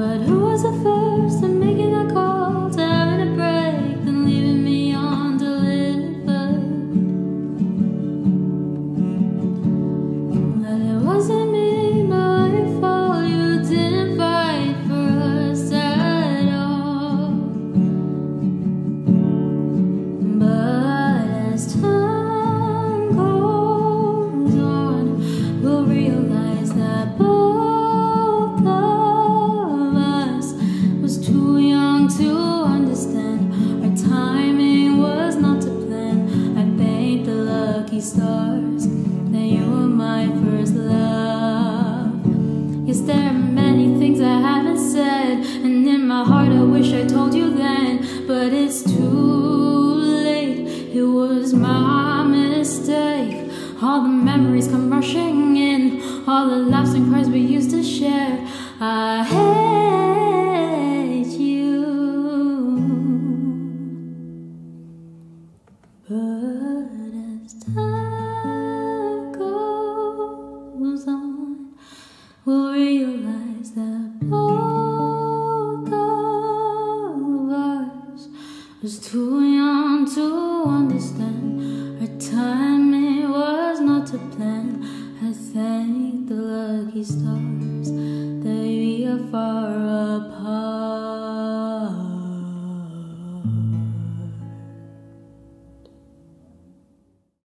But who was the first in making wish I told you then, but it's too late. It was my mistake. All the memories come rushing in, all the laughs and cries we used to share. I hate you. But as time goes on, we'll was too young to understand. Our timing was not to plan. I thank the lucky stars that we are far apart.